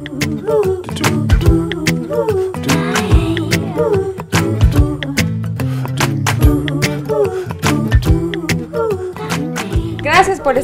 Gracias por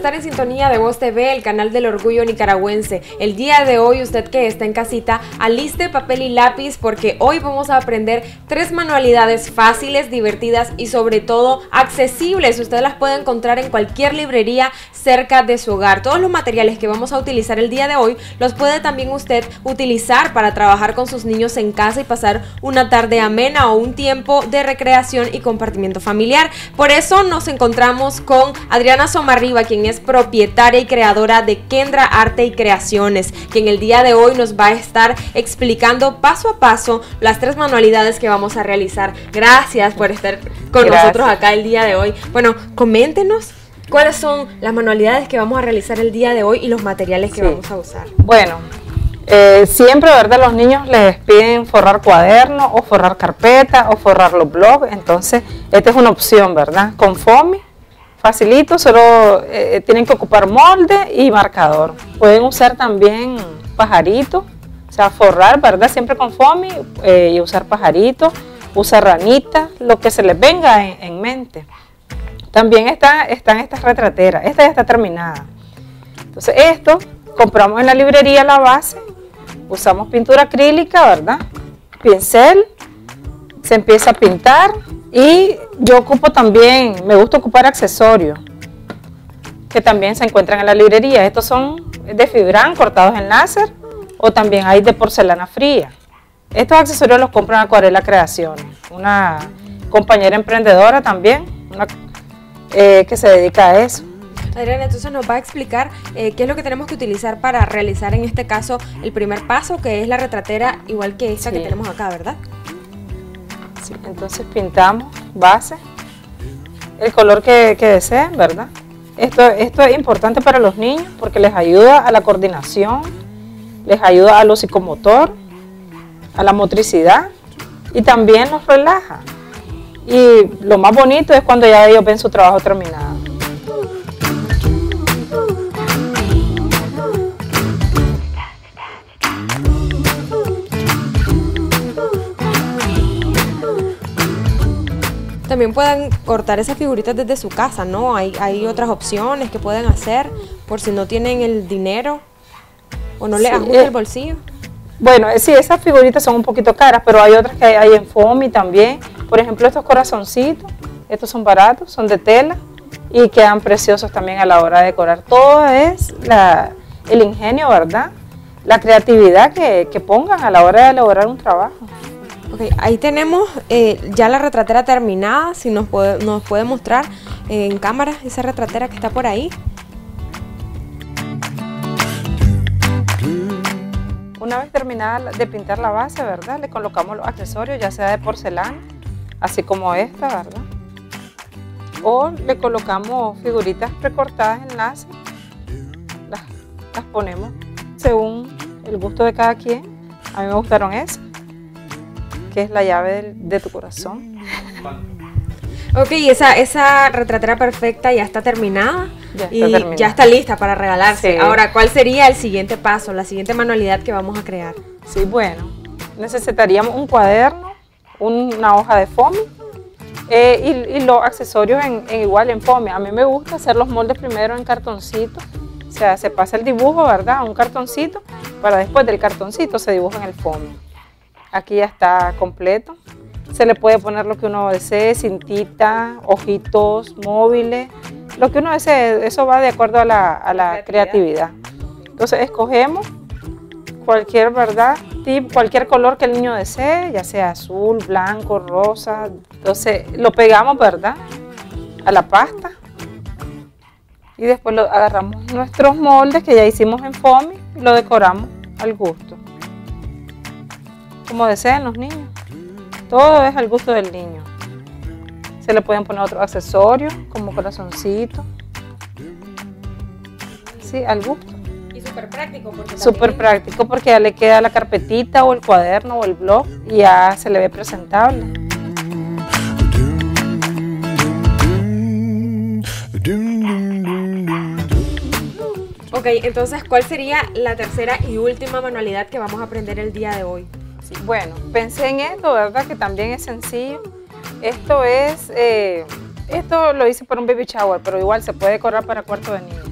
estar en sintonía de Voz TV, el canal del orgullo nicaragüense. El día de hoy, usted que está en casita, aliste papel y lápiz porque hoy vamos a aprender tres manualidades fáciles, divertidas y sobre todo accesibles. Usted las puede encontrar en cualquier librería cerca de su hogar. Todos los materiales que vamos a utilizar el día de hoy los puede también usted utilizar para trabajar con sus niños en casa y pasar una tarde amena o un tiempo de recreación y compartimiento familiar. Por eso nos encontramos con Adriana Somarriba, quien es propietaria y creadora de Kendra Arte y Creaciones, quien el día de hoy nos va a estar explicando paso a paso las tres manualidades que vamos a realizar. Gracias por estar con Gracias. nosotros acá el día de hoy. Bueno, coméntenos cuáles son las manualidades que vamos a realizar el día de hoy y los materiales que Sí. vamos a usar. Bueno, eh, siempre, ¿verdad? Los niños les piden forrar cuadernos o forrar carpeta o forrar los blogs. Entonces, esta es una opción, ¿verdad? Con FOMI, facilito, solo eh, tienen que ocupar molde y marcador. Pueden usar también pajaritos, o sea, forrar, ¿verdad? Siempre con FOMI eh, y usar pajaritos, usar ranitas, lo que se les venga en, en mente. También está, están estas retrateras. Esta ya está terminada. Entonces esto, compramos en la librería la base, usamos pintura acrílica, ¿verdad? Pincel, se empieza a pintar y yo ocupo también, me gusta ocupar accesorios que también se encuentran en la librería. Estos son de fibran cortados en láser o también hay de porcelana fría. Estos accesorios los compro en Acuarela Creaciones, una compañera emprendedora también, una, eh, que se dedica a eso. Adriana, entonces nos va a explicar eh, qué es lo que tenemos que utilizar para realizar en este caso el primer paso, que es la retratera, igual que esta que tenemos acá, ¿verdad? Entonces pintamos base, el color que, que deseen, ¿verdad? Esto, esto es importante para los niños porque les ayuda a la coordinación, les ayuda a lo psicomotor, a la motricidad y también los relaja. Y lo más bonito es cuando ya ellos ven su trabajo terminado. También pueden cortar esas figuritas desde su casa, ¿no? Hay, hay otras opciones que pueden hacer por si no tienen el dinero o no les Sí, ajusta eh, el bolsillo. Bueno, eh, sí, esas figuritas son un poquito caras, pero hay otras que hay, hay en FOMI también. Por ejemplo, estos corazoncitos, estos son baratos, son de tela y quedan preciosos también a la hora de decorar. Todo es la- el ingenio, ¿verdad? La creatividad que, que pongan a la hora de elaborar un trabajo. Ok, ahí tenemos eh, ya la retratera terminada, si nos puede, nos puede mostrar eh, en cámara esa retratera que está por ahí. Una vez terminada de pintar la base, ¿verdad? Le colocamos los accesorios, ya sea de porcelana, así como esta, ¿verdad? O le colocamos figuritas precortadas en láser, las, las ponemos según el gusto de cada quien. A mí me gustaron esas, que es la llave del- de tu corazón. Ok, esa, esa retratera perfecta ya está terminada Ya está y terminada. ya está lista para regalarse. Sí. Ahora, ¿cuál sería el siguiente paso, la siguiente manualidad que vamos a crear? Sí, bueno, necesitaríamos un cuaderno, una hoja de foamy eh, y, y los accesorios en, en igual en foamy. A mí me gusta hacer los moldes primero en cartoncito, o sea, se pasa el dibujo, ¿verdad? A un cartoncito, para después del cartoncito se dibuja en el foamy. Aquí ya está completo. Se le puede poner lo que uno desee, cintita, ojitos, móviles, lo que uno desee. Eso va de acuerdo a la, a la creatividad. Entonces escogemos cualquier verdad, tip, cualquier color que el niño desee, ya sea azul, blanco, rosa. Entonces lo pegamos, ¿verdad? A la pasta. Y después lo agarramos nuestros moldes que ya hicimos en foamy y lo decoramos al gusto. Como deseen los niños. Todo es al gusto del niño. Se le pueden poner otros accesorios como corazoncito. Sí, al gusto. Y súper práctico porque Súper práctico porque ya le queda la carpetita o el cuaderno o el blog y ya se le ve presentable. Ok, entonces, ¿cuál sería la tercera y última manualidad que vamos a aprender el día de hoy? Bueno, pensé en esto, ¿verdad? Que también es sencillo. Esto es, eh, esto lo hice para un baby shower, pero igual se puede decorar para cuarto de niño.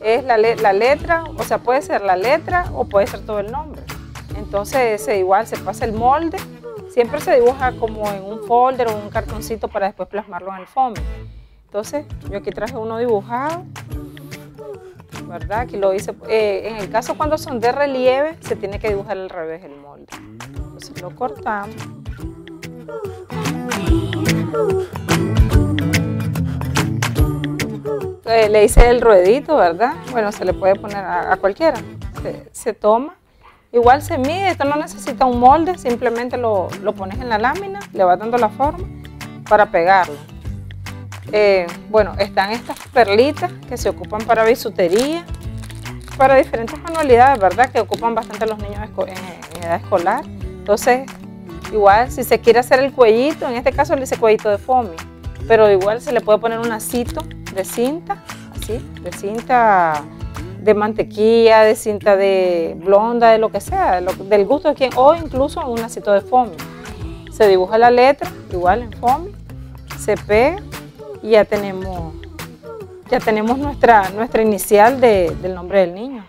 Es la, la letra, o sea, puede ser la letra o puede ser todo el nombre. Entonces, igual se pasa el molde, siempre se dibuja como en un folder o un cartoncito para después plasmarlo en el fondo. Entonces, yo aquí traje uno dibujado, ¿verdad? Aquí lo hice, eh, en el caso cuando son de relieve, se tiene que dibujar al revés el molde. Entonces lo cortamos. Eh, le hice el ruedito, ¿verdad? Bueno, se le puede poner a, cualquiera. Se, toma. Igual se mide, esto no necesita un molde, simplemente lo, lo pones en la lámina, le vas dando la forma para pegarlo. Eh, bueno, están estas perlitas que se ocupan para bisutería, para diferentes manualidades, ¿verdad? Que ocupan bastante los niños en, edad escolar. Entonces, igual si se quiere hacer el cuellito, en este caso le hice cuellito de foamy, pero igual se le puede poner un lacito de cinta, así, de cinta de mantequilla, de cinta de blonda, de lo que sea, del gusto de quien, o incluso un lacito de foamy. Se dibuja la letra, igual en foamy, se pega y ya tenemos, ya tenemos nuestra, nuestra inicial del nombre del niño.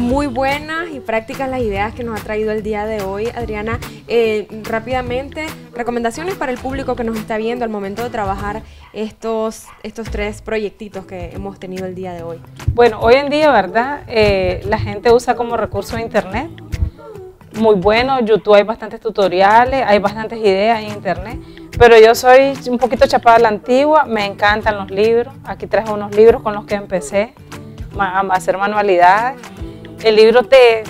Muy buenas y prácticas las ideas que nos ha traído el día de hoy, Adriana. Eh, rápidamente, recomendaciones para el público que nos está viendo al momento de trabajar estos, estos tres proyectitos que hemos tenido el día de hoy. Bueno, hoy en día, ¿verdad? Eh, la gente usa como recurso internet muy bueno. YouTube hay bastantes tutoriales, hay bastantes ideas en internet. Pero yo soy un poquito chapada a la antigua, me encantan los libros. Aquí traje unos libros con los que empecé a hacer manualidades. El libro te,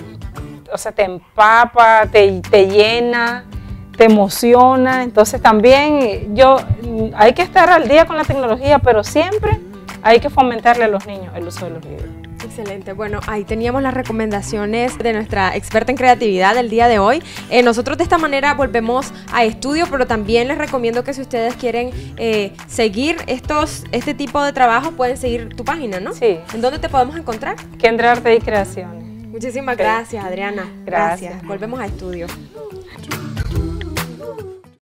o sea, te empapa, te, te llena, te emociona. Entonces también yo, hay que estar al día con la tecnología, pero siempre hay que fomentarle a los niños el uso de los libros. Excelente. Bueno, ahí teníamos las recomendaciones de nuestra experta en creatividad del día de hoy. Eh, nosotros de esta manera volvemos a estudio, pero también les recomiendo que si ustedes quieren eh, seguir estos, este tipo de trabajo, pueden seguir tu página, ¿no? Sí. ¿En dónde te podemos encontrar? Kendra Arte y Creaciones. Muchísimas gracias, Adriana. gracias. Volvemos a estudio.